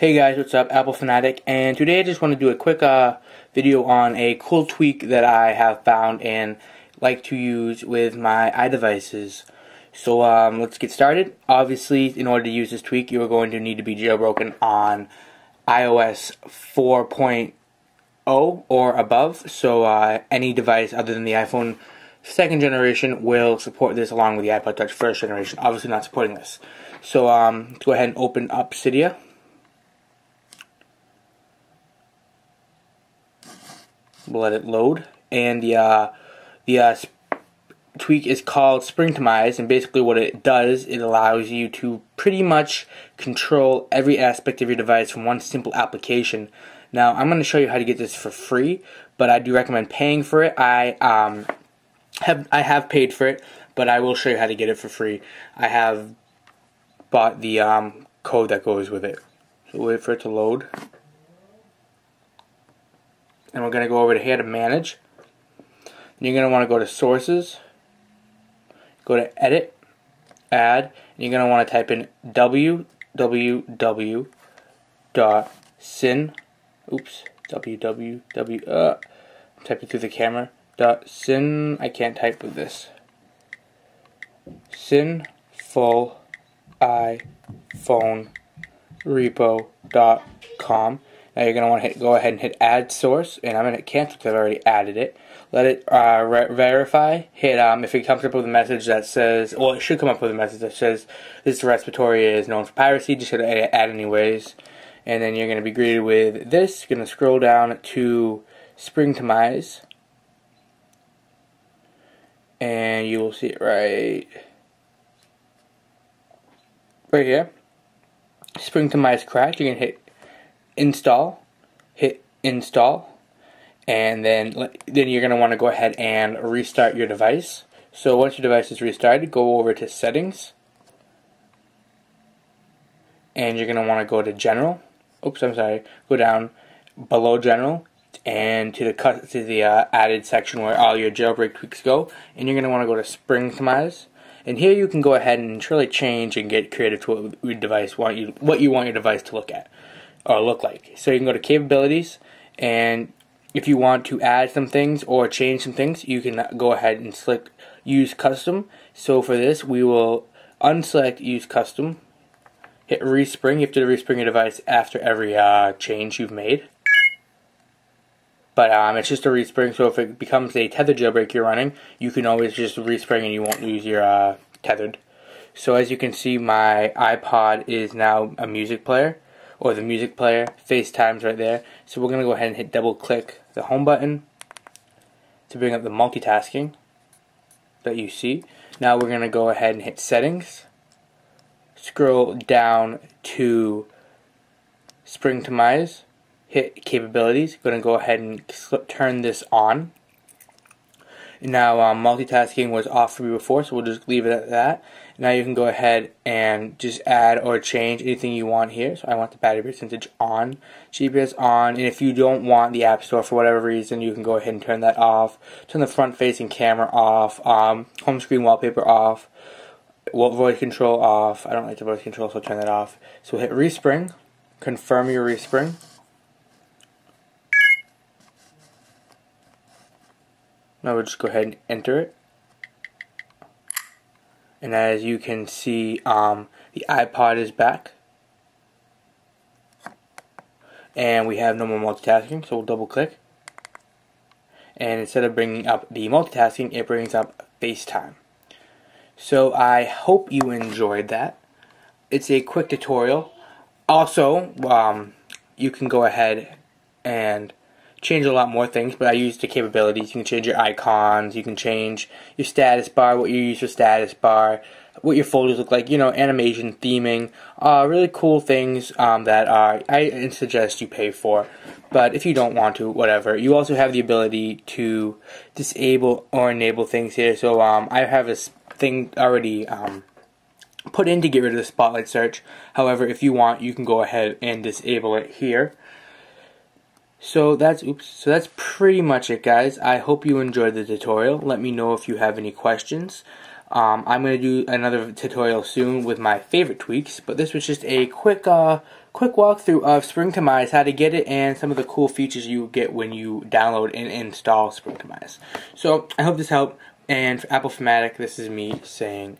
Hey guys, what's up? Apple Phanatic, and today I just want to do a quick uh, video on a cool tweak that I have found and like to use with my iDevices. So um, let's get started. Obviously, in order to use this tweak, you are going to need to be jailbroken on iOS 4.0 or above. So uh, any device other than the iPhone second generation will support this along with the iPod Touch first generation. Obviously not supporting this. So um, let's go ahead and open up Cydia. Let it load. And the, uh, the uh, tweak is called Spring Springtomize, and basically what it does, it allows you to pretty much control every aspect of your device from one simple application. Now, I'm going to show you how to get this for free, but I do recommend paying for it. I um, have I have paid for it, but I will show you how to get it for free. I have bought the um, code that goes with it. So wait for it to load and we're going to go over to here to manage. You're going to want to go to sources, go to edit, add, and you're going to want to type in www.sin, oops, www, uh, typing through the camera, dot sin, I can't type with this, sinful iPhone repo.com now you're going to want to go ahead and hit add source, and I'm going to cancel because I've already added it. Let it uh, verify. Hit um, if it comes up with a message that says, well, it should come up with a message that says this repository is known for piracy. Just hit add anyways, and then you're going to be greeted with this. You're going to scroll down to spring Springtomize, and you will see it right right here. Spring to Springtomize cracked. You can hit install, hit install, and then then you're going to want to go ahead and restart your device. So once your device is restarted, go over to settings, and you're going to want to go to general. Oops, I'm sorry. Go down below general and to the cut to the uh, added section where all your jailbreak tweaks go, and you're going to want to go to Springtomize. And here you can go ahead and truly change and get creative to what your device want you what you want your device to look at or look like. So you can go to capabilities and if you want to add some things or change some things, you can go ahead and select use custom. So for this, we will unselect use custom, hit respring. You have to respring your device after every uh, change you've made. But um, it's just a respring, so if it becomes a tethered jailbreak you're running, you can always just respring and you won't lose your uh, tethered. So as you can see, my iPod is now a music player or the music player. FaceTime's right there. So we're going to go ahead and hit double click the home button to bring up the multitasking that you see. Now we're going to go ahead and hit settings. Scroll down to Spring to Springtomize. Hit capabilities. Going to go ahead and turn this on. Now um, multitasking was off for me before, so we'll just leave it at that. Now you can go ahead and just add or change anything you want here. So I want the battery percentage on, GPS on, and if you don't want the App Store for whatever reason, you can go ahead and turn that off. Turn the front-facing camera off, um, home screen wallpaper off, voice control off. I don't like the voice control, so turn that off. So hit respring, confirm your respring. Now we'll just go ahead and enter it. And as you can see, um, the iPod is back. And we have no more multitasking, so we'll double click. And instead of bringing up the multitasking, it brings up FaceTime. So I hope you enjoyed that. It's a quick tutorial. Also, um, you can go ahead and change a lot more things, but I use the capabilities. You can change your icons, you can change your status bar, what you use for status bar, what your folders look like, you know, animation, theming, uh, really cool things um, that uh, I suggest you pay for. But if you don't want to, whatever. You also have the ability to disable or enable things here. So um, I have this thing already um, put in to get rid of the spotlight search. However, if you want, you can go ahead and disable it here. So that's oops. So that's pretty much it, guys. I hope you enjoyed the tutorial. Let me know if you have any questions. Um, I'm going to do another tutorial soon with my favorite tweaks, but this was just a quick uh, quick walkthrough of Springtomize, how to get it, and some of the cool features you get when you download and install Spring Springtomize. So I hope this helped, and for Apple this is me saying